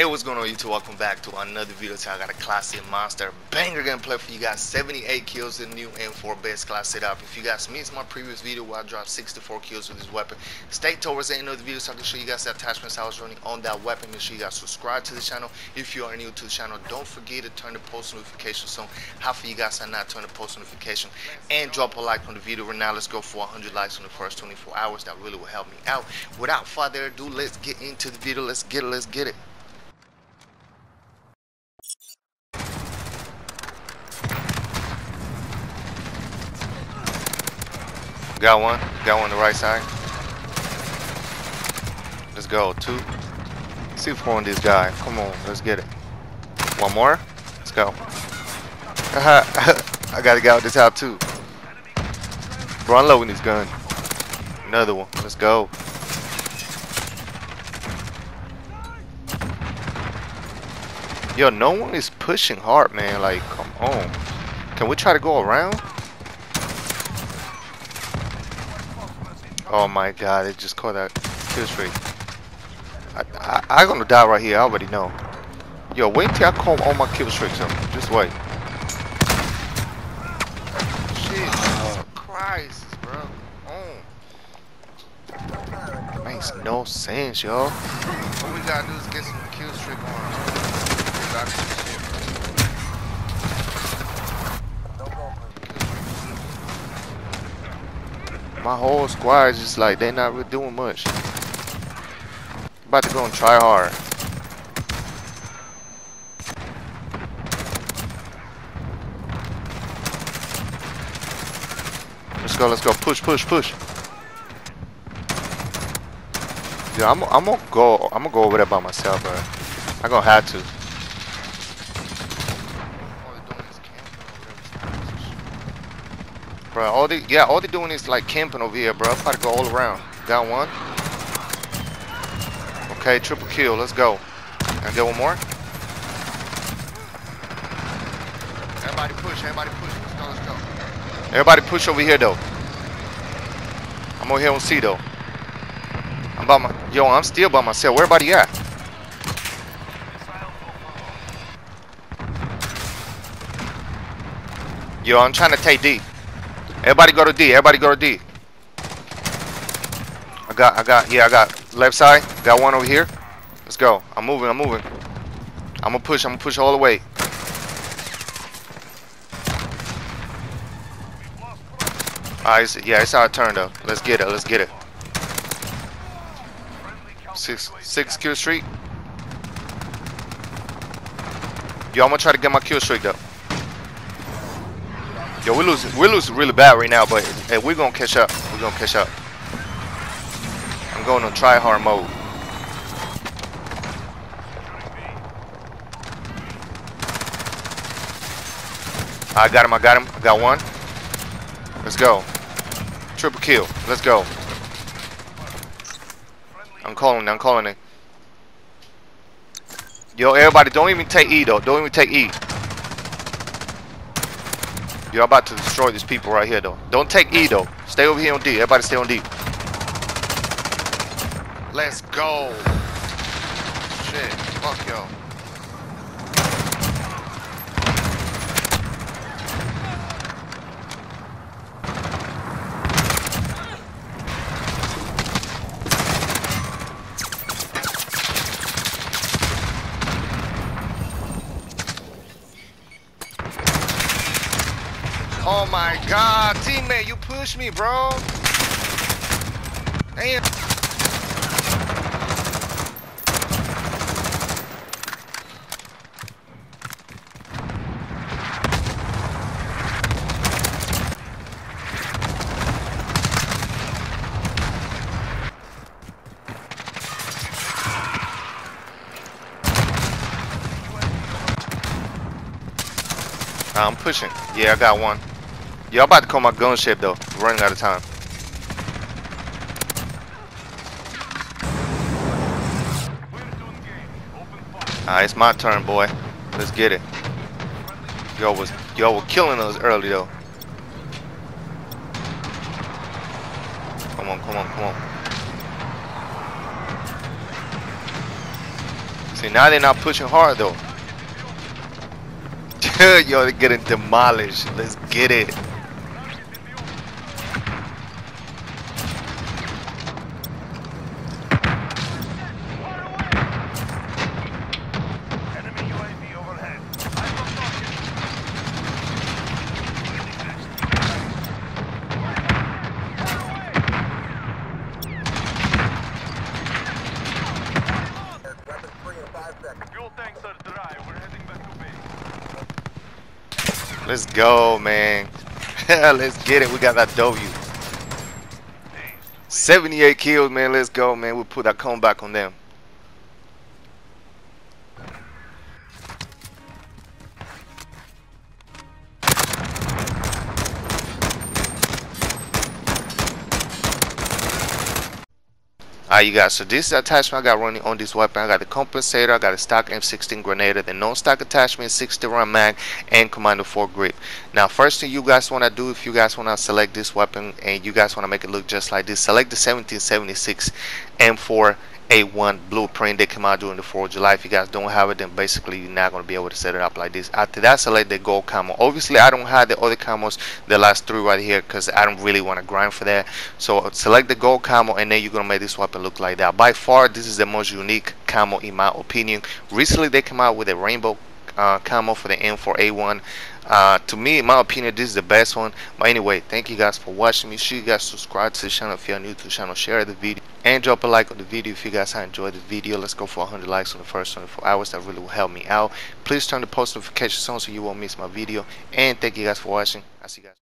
Hey, what's going on YouTube? Welcome back to another video. Today I got a classic monster banger gameplay for you guys. 78 kills in the new M4 best class setup. If you guys missed my previous video where I dropped 64 kills with this weapon, stay towards the end of the video so I can show you guys the attachments I was running on that weapon. Make sure you guys subscribe to the channel. If you are new to the channel, don't forget to turn the post notifications on. Half of you guys are not turning the post notification. And drop a like on the video right now. Let's go for 100 likes in the first 24 hours. That really will help me out. Without further ado, let's get into the video. Let's get it. Let's get it. Got one. Got one on the right side. Let's go. Two. Let's see if one of these guys. Come on. Let's get it. One more. Let's go. I gotta get out this house too. Bro, unloading this gun. Another one. Let's go. Yo, no one is pushing hard, man. Like, come on. Can we try to go around? Oh my god, it just caught that kill streak. I, I, I gonna die right here, I already know. Yo, wait till I call all my kill streaks up. Just wait. Jesus Christ, bro. Oh. Makes no sense, yo. What we gotta do is get some kill streak on. My whole squad is just like they're not really doing much. About to go and try hard. Let's go, let's go. Push, push, push. Yeah, I'm, I'm gonna go. I'm gonna go over there by myself, bro. I'm gonna have to. Bro, all they yeah, all they doing is like camping over here, bro. I'm about to go all around. Got one. Okay, triple kill. Let's go. And get one more. Everybody push. Everybody push. Let's go. Let's go. Everybody push over here though. I'm over here on C though. I'm by my yo. I'm still by myself. Where everybody at? Yo, I'm trying to take D. Everybody go to D. Everybody go to D. I got, I got, yeah, I got left side. Got one over here. Let's go. I'm moving, I'm moving. I'm gonna push, I'm gonna push all the way. Alright, yeah, it's our turn though. Let's get it, let's get it. Six, six kill streak. Yo, I'm gonna try to get my kill streak though. Yo, we're losing. We're losing really bad right now, but hey, we're gonna catch up. We're gonna catch up. I'm going on try hard mode. I got him. I got him. I got one. Let's go. Triple kill. Let's go. I'm calling. I'm calling it. Yo, everybody, don't even take E though. Don't even take E. You're about to destroy these people right here, though. Don't take E, though. Stay over here on D. Everybody stay on D. Let's go. Shit. Fuck yo. Oh my god, teammate, you pushed me, bro. Damn. I'm pushing. Yeah, I got one. I'm about to call my gunship though. running out of time. Alright, it's my turn, boy. Let's get it. Yo was yo were killing us early though. Come on, come on, come on. See, now they're not pushing hard though. Yo, they're getting demolished. Let's get it. Let's go, man. Let's get it. We got that W. 78 kills, man. Let's go, man. We'll put that comeback on them. Alright you guys, so this is the attachment I got running on this weapon. I got the compensator, I got a stock M16 Grenadier, the non-stock attachment, 60 round mag, and Commando Foregrip. Now first thing you guys want to do if you guys want to select this weapon and you guys want to make it look just like this, select the 1776 M4 a1 blueprint that came out during the 4th of July. If you guys don't have it, then basically you're not going to be able to set it up like this. After that, select the gold camo. Obviously, I don't have the other camos, the last three right here, because I don't really want to grind for that. So select the gold camo, and then you're going to make this weapon look like that. By far, this is the most unique camo in my opinion. Recently, they came out with a rainbow uh, camo for the M4A1. Uh, to me, in my opinion, this is the best one. But anyway, thank you guys for watching. Make sure you guys subscribe to the channel if you're new to the channel. Share the video and drop a like on the video if you guys have enjoyed the video. Let's go for 100 likes on the first 24 hours. That really will help me out. Please turn the post notifications on so you won't miss my video. And thank you guys for watching. I'll see you guys.